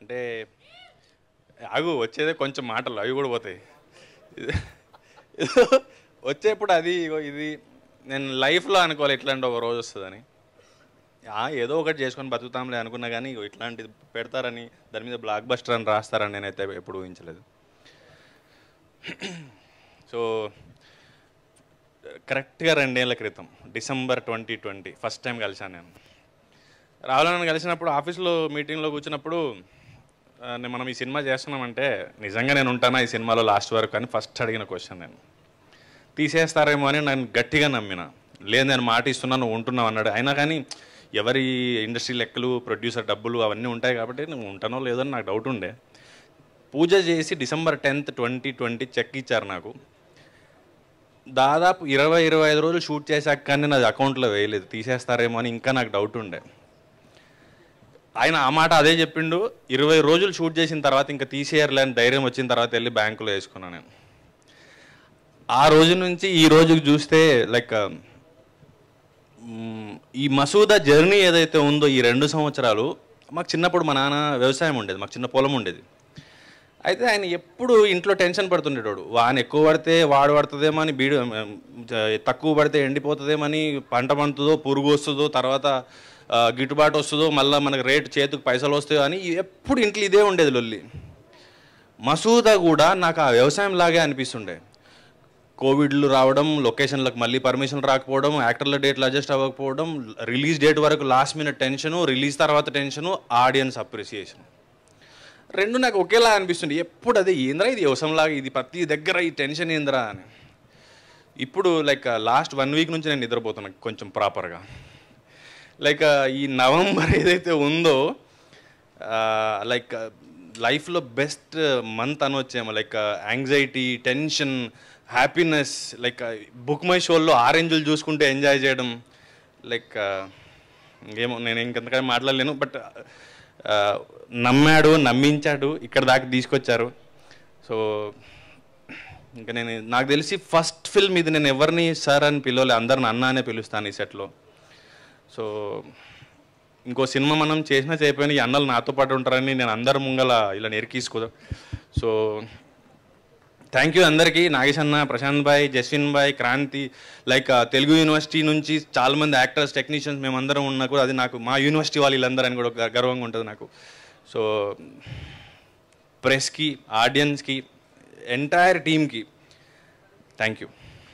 అంటే ఆగు వచ్చేదే కొంచెం మాటలు అవి కూడా పోతాయి. వచ్చేప్పుడు అది ఇది నేను లైఫ్లో అనుకోవాలి ఇట్లాంటి ఒక రోజు వస్తుందని. ఆ, ఏదో ఒకటి చేసుకొని బతుకుతాంలే అనుకున్నా కానీ ఇట్లాంటిది పెడతారని దాని మీద బ్లాక్ బస్టర్ అని రాస్తారని నేనైతే ఎప్పుడు ఊహించలేదు. సో కరెక్ట్గా రెండేళ్ళ క్రితం December twenty twenty first time కలిశాను నేను. రావాలని కలిసినప్పుడు ఆఫీస్లో మీటింగ్లో కూర్చున్నప్పుడు మనం ఈ సినిమా చేస్తున్నామంటే నిజంగా నేను ఉంటానా ఈ సినిమాలో లాస్ట్ వరకు అని ఫస్ట్ అడిగిన క్వశ్చన్ నేను. తీసేస్తారేమో అని నేను గట్టిగా నమ్మిన. లేదు నేను మాట ఇస్తున్నాను నువ్వు ఉంటున్నావు అన్నాడు. అయినా కానీ ఎవరి ఇండస్ట్రీ లెక్కలు ప్రొడ్యూసర్ డబ్బులు అవన్నీ ఉంటాయి కాబట్టి నువ్వు ఉంటానో లేదో అని నాకు డౌట్ ఉండే. పూజ చేసి December tenth twenty twenty cheque ఇచ్చారు నాకు. దాదాపు ఇరవై ఇరవై ఐదు రోజులు షూట్ చేశాక కానీ నాది అకౌంట్లో వేయలేదు. తీసేస్తారేమో అని ఇంకా నాకు డౌట్ ఉండే. ఆయన ఆ మాట అదే చెప్పిండు. ఇరవై రోజులు షూట్ చేసిన తర్వాత ఇంకా తీసేయర్లే అని ధైర్యం వచ్చిన తర్వాత వెళ్ళి బ్యాంకులో వేసుకున్నాను నేను. ఆ రోజు నుంచి ఈ రోజుకి చూస్తే లైక్ ఈ మసూదా జర్నీ ఏదైతే ఉందో ఈ రెండు సంవత్సరాలు మాకు చిన్నప్పుడు మా నాన్న వ్యవసాయం ఉండేది మాకు చిన్న పొలం ఉండేది. అయితే ఆయన ఎప్పుడు ఇంట్లో టెన్షన్ పడుతుండేటోడు. వాన ఎక్కువ పడితే వాడు పడుతుందేమో అని బీడు తక్కువ పడితే ఎండిపోతుందేమని పంట పండుతుందో పురుగు వస్తుందో తర్వాత గిట్టుబాటు వస్తుందో మళ్ళీ మనకు రేటు చేతికి పైసలు వస్తాయో అని ఎప్పుడు ఇంట్లో ఇదే ఉండేది లొల్లి. మసూదా కూడా నాకు ఆ వ్యవసాయం లాగే అనిపిస్తుండే. కోవిడ్లు రావడం లొకేషన్లకు మళ్ళీ పర్మిషన్ రాకపోవడం యాక్టర్ల డేట్లు అడ్జస్ట్ అవ్వకపోవడం రిలీజ్ డేట్ వరకు లాస్ట్ మినిట్ టెన్షను రిలీజ్ తర్వాత టెన్షను ఆడియన్స్ అప్రిసియేషన్. రెండు నాకు ఒకేలా అనిపిస్తుంది ఎప్పుడు అదే ఏంద్రా ఇది వ్యవసాయంలాగా ఇది ప్రతి దగ్గర ఈ టెన్షన్ ఏంద్రా అని. ఇప్పుడు లైక్ లాస్ట్ వన్ వీక్ నుంచి నేను నిద్రపోతున్నాను కొంచెం ప్రాపర్గా లైక్ uh, ఈ నవంబర్ ఏదైతే ఉందో uh, లైక్ uh, లైఫ్లో best month అనొచ్చేమో like anxiety tension happiness like book my షోల్లో ఆరెంజ్లు చూసుకుంటే ఎంజాయ్ చేయడం లైక్ ఇంకేమో నేను ఇంకెంతకైనా మాట్లాడలేను బట్ నమ్మాడు నమ్మించాడు ఇక్కడ దాకా తీసుకొచ్చారు. సో ఇంకా నేను నాకు తెలిసి ఫస్ట్ ఫిల్మ్ ఇది నేను ఎవరిని సార్ అని పిలవలే అందరిని అన్న అనే పిలుస్తాను ఈ సెట్లో సో ఇంకో సినిమా మనం చేసినా చేయకపోయినా ఈ అన్నలు నాతో పాటు ఉంటారని నేను అందరి ముంగల ఇలా నెరికీసుకో సో థ్యాంక్ యూ అందరికీ. నాగేష్ అన్న ప్రశాంత్ భాయ్ జస్విన్ భాయ్ Kranti like uh, Telugu university నుంచి చాలా మంది యాక్టర్స్ టెక్నీషియన్స్ మేమందరం ఉన్నా కూడా అది నాకు మా యూనివర్సిటీ వాళ్ళు వీళ్ళందరూ అని కూడా గ- గర్వంగా ఉంటుంది నాకు. సో ప్రెస్కి ఆడియన్స్కి ఎంటైర్ టీమ్కి థ్యాంక్ యూ